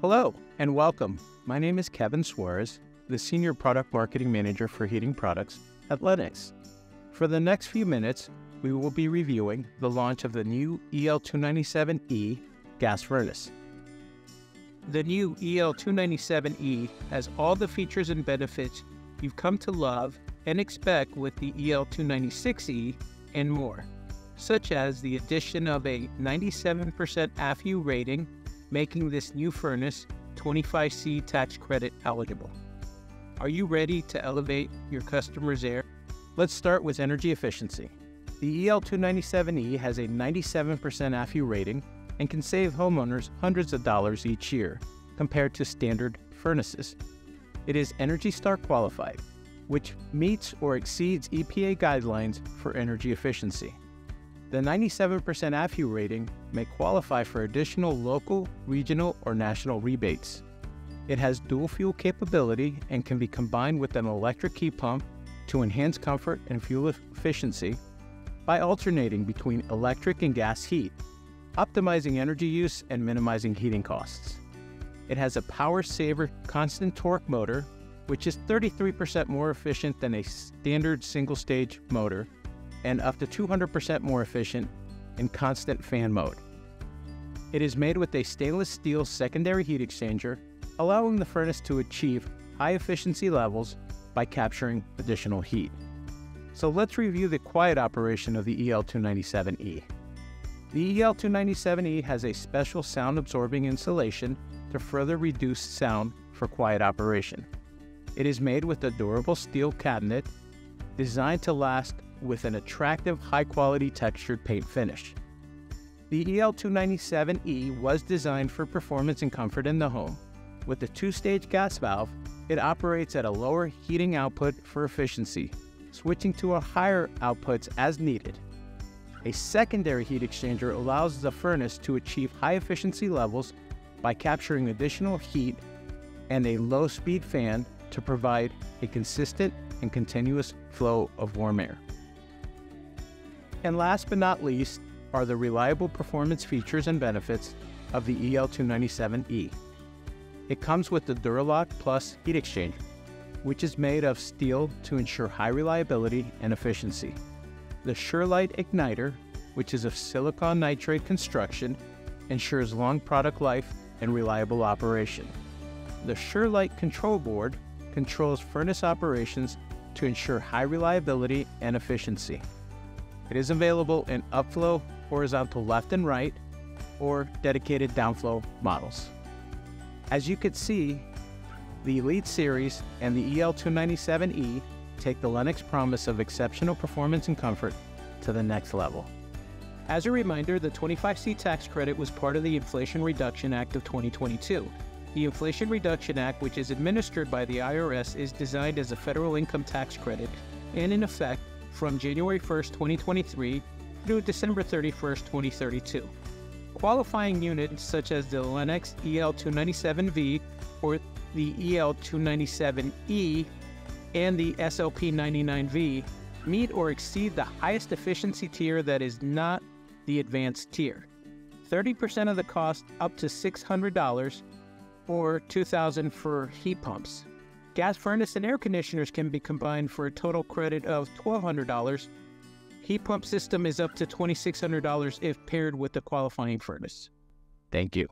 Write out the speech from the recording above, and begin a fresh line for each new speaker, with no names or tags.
Hello and welcome. My name is Kevin Suarez, the Senior Product Marketing Manager for Heating Products at Lennox. For the next few minutes, we will be reviewing the launch of the new EL297E gas furnace. The new EL297E has all the features and benefits you've come to love and expect with the EL296E and more, such as the addition of a 97% AFUE rating making this new furnace 25C tax credit eligible. Are you ready to elevate your customers' air? Let's start with energy efficiency. The EL297E has a 97% AFUE rating and can save homeowners hundreds of dollars each year compared to standard furnaces. It is Energy Star qualified, which meets or exceeds EPA guidelines for energy efficiency. The 97% AFUE rating may qualify for additional local, regional, or national rebates. It has dual fuel capability and can be combined with an electric heat pump to enhance comfort and fuel efficiency by alternating between electric and gas heat, optimizing energy use and minimizing heating costs. It has a power saver constant torque motor, which is 33% more efficient than a standard single stage motor and up to 200% more efficient in constant fan mode. It is made with a stainless steel secondary heat exchanger, allowing the furnace to achieve high efficiency levels by capturing additional heat. So let's review the quiet operation of the EL297E. The EL297E has a special sound absorbing insulation to further reduce sound for quiet operation. It is made with a durable steel cabinet designed to last with an attractive high quality textured paint finish. The EL297E was designed for performance and comfort in the home. With the two-stage gas valve, it operates at a lower heating output for efficiency, switching to a higher outputs as needed. A secondary heat exchanger allows the furnace to achieve high efficiency levels by capturing additional heat and a low-speed fan to provide a consistent and continuous flow of warm air. And last but not least are the reliable performance features and benefits of the EL297E. It comes with the Duralok Plus heat exchanger, which is made of steel to ensure high reliability and efficiency. The Surelight igniter, which is of silicon nitride construction, ensures long product life and reliable operation. The Surelight control board controls furnace operations to ensure high reliability and efficiency. It is available in upflow, horizontal left and right, or dedicated downflow models. As you can see, the Elite Series and the EL297E take the Lennox promise of exceptional performance and comfort to the next level. As a reminder, the 25C tax credit was part of the Inflation Reduction Act of 2022. The Inflation Reduction Act, which is administered by the IRS, is designed as a federal income tax credit and in effect from January 1st, 2023 through December 31st, 2032. Qualifying units such as the Lennox EL297V or the EL297E and the SLP99V meet or exceed the highest efficiency tier that is not the advanced tier. 30% of the cost up to $600 or 2,000 for heat pumps. Gas furnace and air conditioners can be combined for a total credit of $1,200. Heat pump system is up to $2,600 if paired with the qualifying furnace. Thank you.